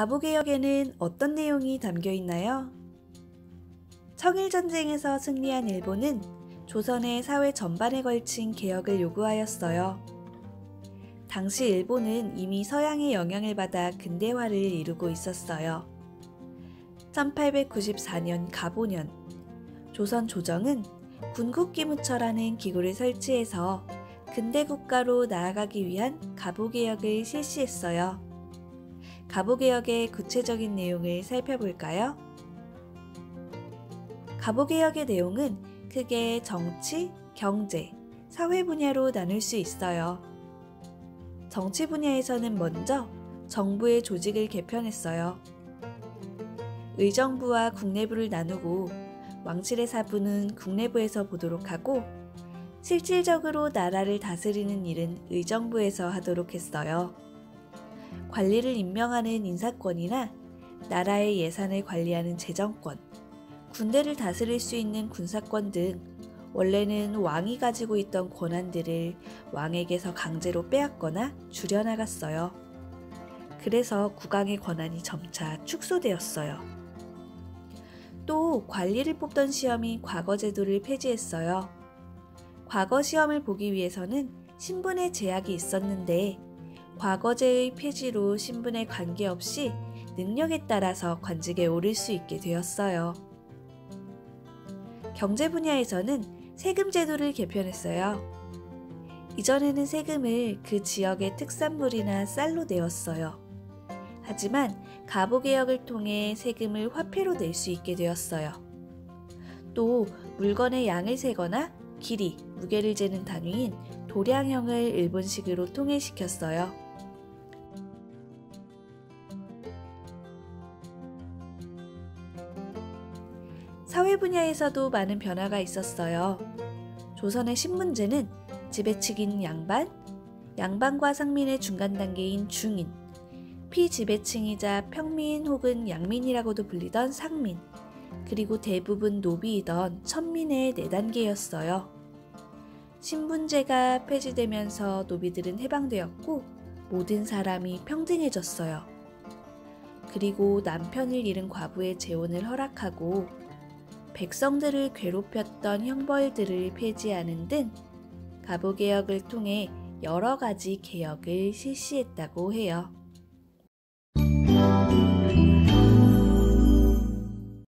가부개혁에는 어떤 내용이 담겨 있나요? 청일전쟁에서 승리한 일본은 조선의 사회 전반에 걸친 개혁을 요구하였어요. 당시 일본은 이미 서양의 영향을 받아 근대화를 이루고 있었어요. 1894년 가보년, 조선 조정은 군국기무처라는 기구를 설치해서 근대 국가로 나아가기 위한 가부개혁을 실시했어요. 가부개혁의 구체적인 내용을 살펴볼까요? 가부개혁의 내용은 크게 정치, 경제, 사회 분야로 나눌 수 있어요. 정치 분야에서는 먼저 정부의 조직을 개편했어요. 의정부와 국내부를 나누고 왕실의 사부는 국내부에서 보도록 하고 실질적으로 나라를 다스리는 일은 의정부에서 하도록 했어요. 관리를 임명하는 인사권이나 나라의 예산을 관리하는 재정권, 군대를 다스릴 수 있는 군사권 등 원래는 왕이 가지고 있던 권한들을 왕에게서 강제로 빼앗거나 줄여나갔어요. 그래서 국왕의 권한이 점차 축소되었어요. 또 관리를 뽑던 시험인 과거 제도를 폐지했어요. 과거 시험을 보기 위해서는 신분의 제약이 있었는데 과거제의 폐지로 신분에 관계없이 능력에 따라서 관직에 오를 수 있게 되었어요. 경제 분야에서는 세금 제도를 개편했어요. 이전에는 세금을 그 지역의 특산물이나 쌀로 내었어요. 하지만 가보개혁을 통해 세금을 화폐로 낼 수 있게 되었어요. 또 물건의 양을 세거나 길이, 무게를 재는 단위인 도량형을 일본식으로 통일시켰어요. 사회 분야에서도 많은 변화가 있었어요. 조선의 신문제는 지배층인 양반, 양반과 상민의 중간 단계인 중인, 피지배층이자 평민 혹은 양민이라고도 불리던 상민, 그리고 대부분 노비이던 천민의 네 단계였어요. 신분제가 폐지되면서 노비들은 해방되었고 모든 사람이 평등해졌어요. 그리고 남편을 잃은 과부의 재혼을 허락하고 백성들을 괴롭혔던 형벌들을 폐지하는 등 가부개혁을 통해 여러 가지 개혁을 실시했다고 해요.